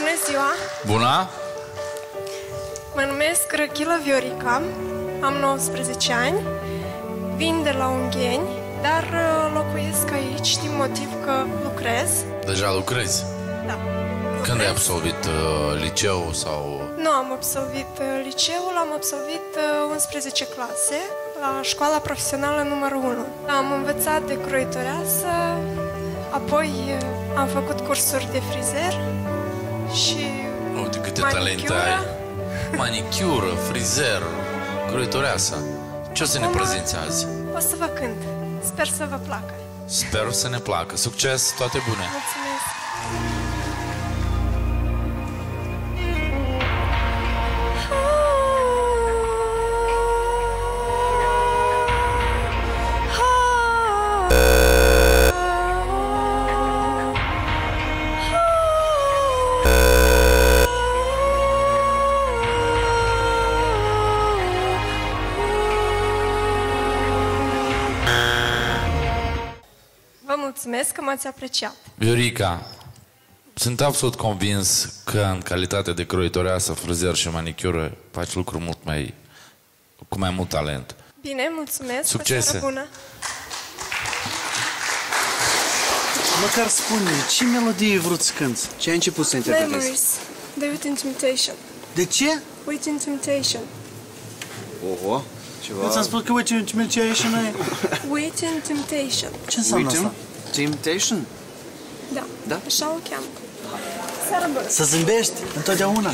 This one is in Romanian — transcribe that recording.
Bună ziua! Bună? Mă numesc Răchila Viorica, am 19 ani, vin de la Ungheni, dar uh, locuiesc aici din motiv că lucrez. Deja lucrezi. Da. Când ai Lucrez. absolvit uh, liceu sau... Nu am absolvit uh, liceul, am absolvit uh, 11 clase la școala profesională numărul 1. Am învățat de croitoreasă, apoi uh, am făcut cursuri de frizer și Uite câte Manicură. talente ai. Manicură, frizer, croitoreasă. Ce o să ne Acum- prezinți azi? o să vă cânt. Sper să vă placă. Sper să ne placă. Succes, toate bune! Mulțumesc! Mulțumesc că m-ați apreciat. Viorica, sunt absolut convins că în calitate de croitoreasă, frizer și manicură faci lucruri mult mai... cu mai mult talent. Bine, mulțumesc. O Succese. seară bună. Măcar spune ce melodie vrut să cânti? Ce ai început să interpretezi? Memories. The Within Temptation. De ce? Within Temptation. Oho, ceva... Nu ți-am spus că uite ce ce ai și noi. Within Temptation. Ce înseamnă Uităm? asta? Temptation? Da. Da? Așa o cheamă. Seară bună. Să zâmbești întotdeauna.